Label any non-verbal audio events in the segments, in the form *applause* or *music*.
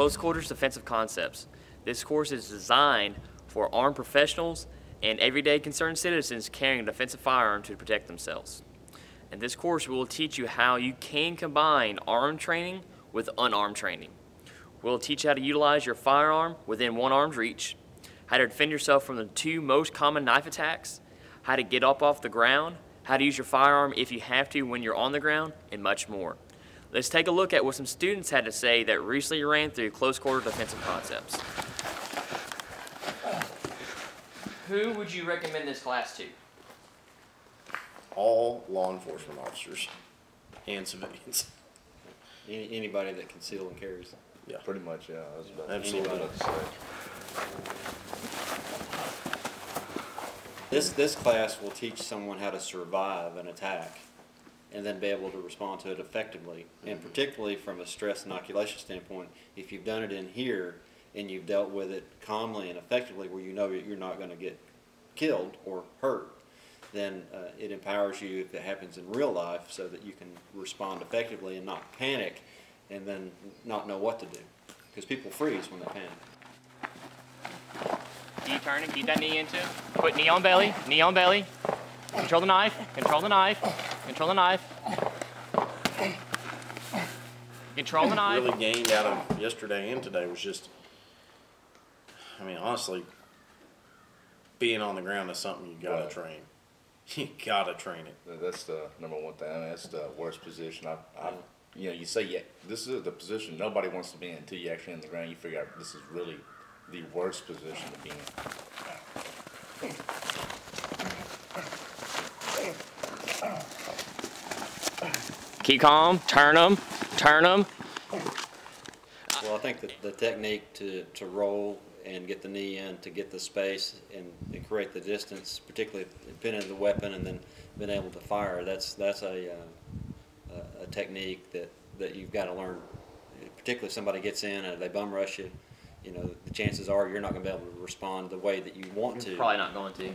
Close Quarters Defensive Concepts. This course is designed for armed professionals and everyday concerned citizens carrying a defensive firearm to protect themselves. In this course, we will teach you how you can combine armed training with unarmed training. We'll teach you how to utilize your firearm within one arm's reach, how to defend yourself from the two most common knife attacks, how to get up off the ground, how to use your firearm if you have to when you're on the ground, and much more. Let's take a look at what some students had to say that recently ran through close quarter defensive concepts. Who would you recommend this class to? all law enforcement officers and civilians. *laughs* Any, anybody that conceal and carries. Yeah. Pretty much, yeah. I about- Absolutely. About to say. This, this class will teach someone how to survive an attack and then be able to respond to it effectively. And particularly from a stress inoculation standpoint, if you've done it in here and you've dealt with it calmly and effectively where you know that you're not gonna get killed or hurt, then uh, it empowers you if it happens in real life so that you can respond effectively and not panic and then not know what to do. Because people freeze when they panic. Keep turning, keep that knee into. Put knee on belly, knee on belly. Control the knife, control the knife, control the knife. Control the knife. Really gained out of yesterday and today was just, I mean, honestly, being on the ground is something you gotta Right. train. *laughs* You gotta train it. That's the number one thing. I mean, that's the worst position. I, I, you know, you say, yeah, this is the position nobody wants to be in until you actually in the ground. You figure out this is really the worst position to be in. *laughs* Keep calm, turn them, turn them. Well, I think that the technique to, to roll and get the knee in, to get the space and, and create the distance, particularly pinning the weapon and then being able to fire, that's, that's a, uh, a- a technique that, that you've got to learn. Particularly if somebody gets in and they bum rush you, you know, the chances are you're not going to be able to respond the way that you want to. Probably not going to.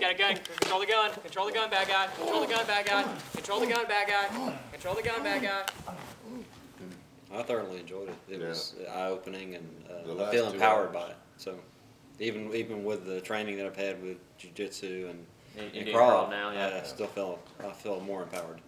Bad guy's got a gun. Control the gun. Control the gun, bad guy. Control the gun, bad guy. Control the gun, bad guy. Control the gun, bad guy. I thoroughly enjoyed it. It Yeah. was eye-opening and uh, I feel empowered hours. by it. So even, even with the training that I've had with jujitsu and, You- you and do crawl, crawl now, yeah. I still feel, I feel more empowered.